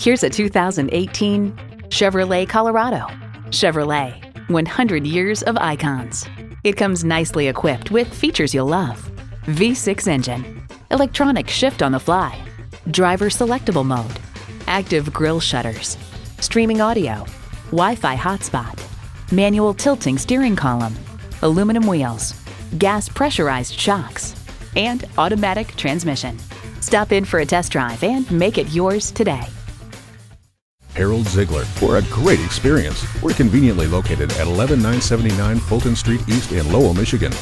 Here's a 2018 Chevrolet Colorado. Chevrolet, 100 years of icons. It comes nicely equipped with features you'll love. V6 engine, electronic shift on the fly, driver selectable mode, active grille shutters, streaming audio, Wi-Fi hotspot, manual tilting steering column, aluminum wheels, gas pressurized shocks, and automatic transmission. Stop in for a test drive and make it yours today. Harold Zeigler for a great experience. We're conveniently located at 11979 Fulton Street East in Lowell, Michigan.